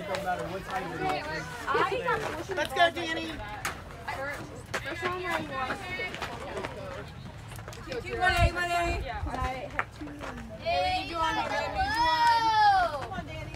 It don't matter what type it is. Let's go, Danny. Two money, money. Hey, you on, Danny. Come on, Danny.